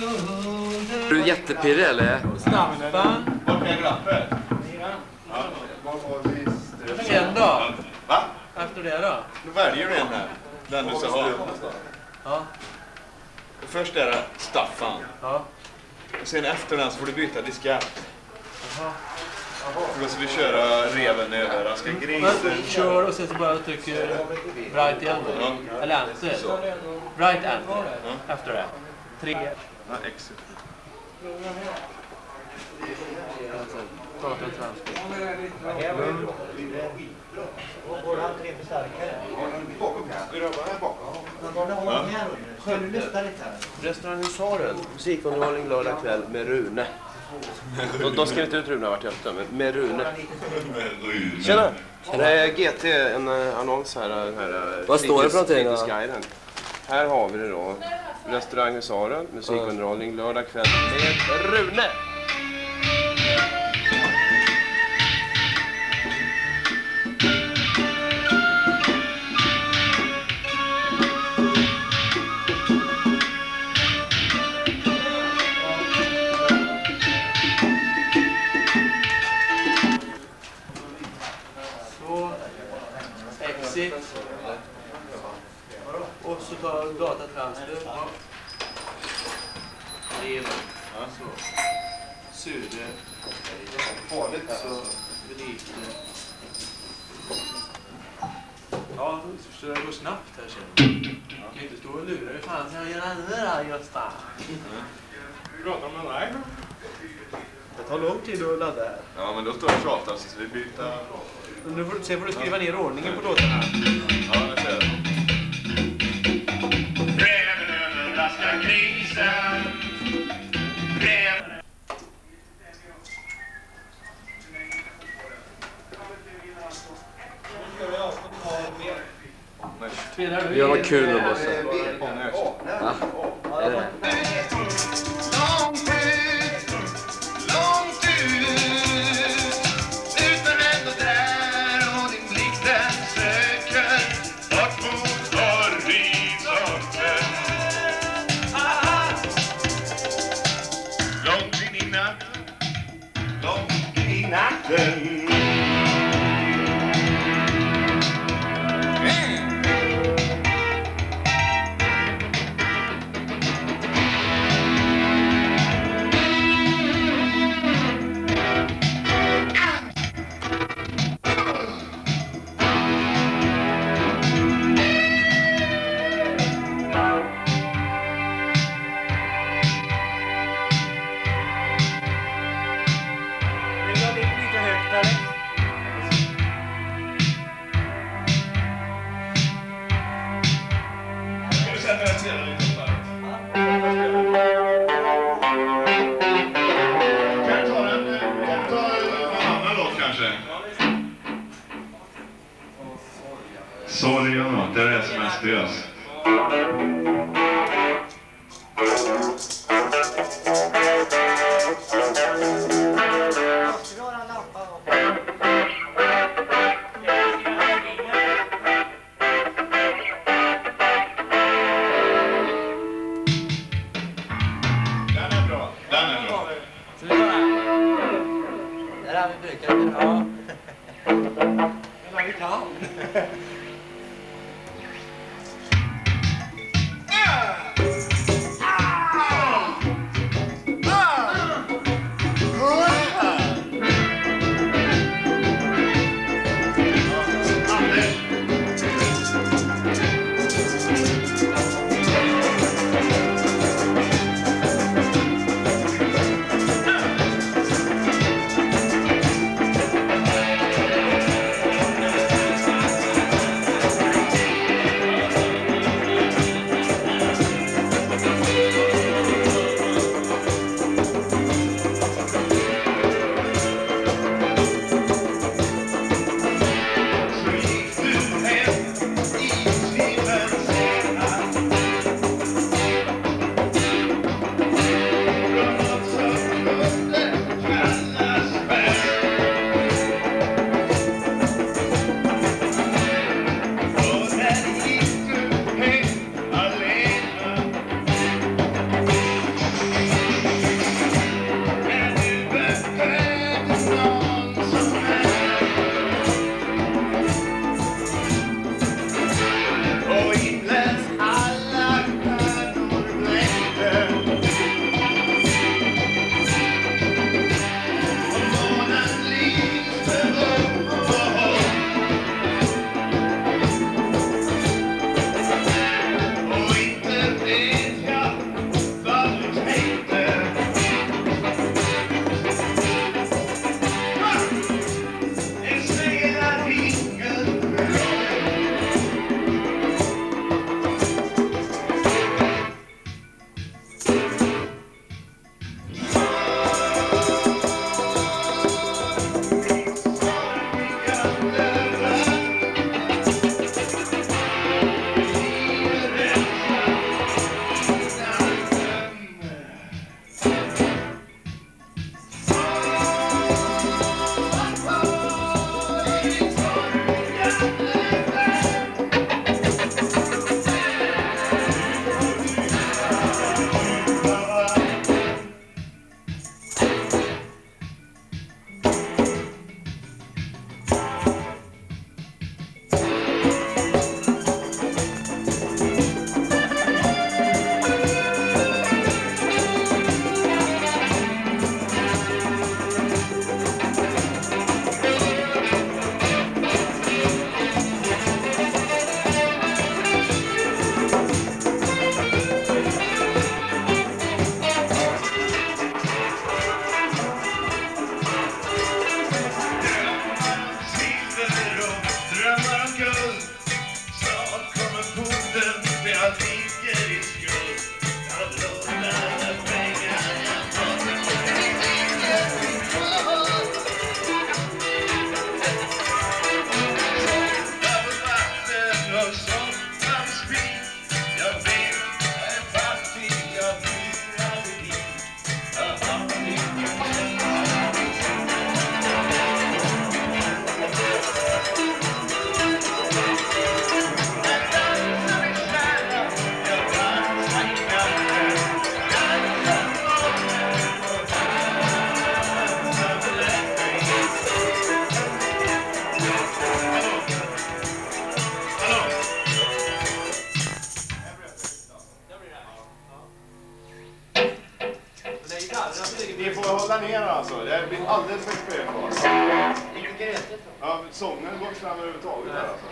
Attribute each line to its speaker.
Speaker 1: Är du jättepirrig eller?
Speaker 2: Staffan.
Speaker 3: Vart är glappet?
Speaker 2: En då?
Speaker 3: Va?
Speaker 2: Efter det då?
Speaker 3: Då väljer du en här. Den du ska ha.
Speaker 2: Ja.
Speaker 3: Först är det Staffan.
Speaker 2: Ja.
Speaker 3: Och sen efter den så får du byta diskett.
Speaker 2: Jaha.
Speaker 3: För då ska vi köra reven över Raska grisen.
Speaker 2: Men, Kör och sen så bara trycker right igen.
Speaker 3: Ja.
Speaker 2: Eller enter. Right enter.
Speaker 3: Ja.
Speaker 2: Efter det. Tre.
Speaker 3: Ja, exit.
Speaker 2: Starta en transfer.
Speaker 4: Restaurang Husaren, musikunderhållning lördag kväll med Rune. Då, då ska inte ut Rune har varit öppen, men med Rune. Tjena! Det är GT, en eh, annons här. Här eh,
Speaker 1: Vad står det för någonting.
Speaker 4: Här har vi det då. Restaurang Husaren, musikunderhållning lördag kväll med Rune.
Speaker 2: Så. Exit. Och så tar datatransfer. Rev. Så. Sure.
Speaker 3: Farligt
Speaker 2: Så. Benite. Ja, så det går snabbt här sen. Jag kan inte stå och lura. Hur fan ska jag göra det då, Gösta?
Speaker 3: Pratar med mig.
Speaker 2: Det tar lång tid att ladda här.
Speaker 3: Ja, men då står det och tjatar så vi byta.
Speaker 2: Men Nu får, du- sen får du skriva ner ordningen på låtarna.
Speaker 3: Ja,
Speaker 2: Spelar du
Speaker 1: något
Speaker 2: in,
Speaker 1: kul nu
Speaker 2: eh,
Speaker 1: Bosse. Va? Är det det?
Speaker 5: Långt ut, långt ut Sorry och det är det som är stös.
Speaker 3: Den är bra. Den är bra.
Speaker 2: Så vi bara... Där vi brukar Ja. Men vi kan.
Speaker 3: Ni får hålla ner alltså. Det blir alldeles för spel kvar. Ja, sången går fram överhuvudtaget här alltså.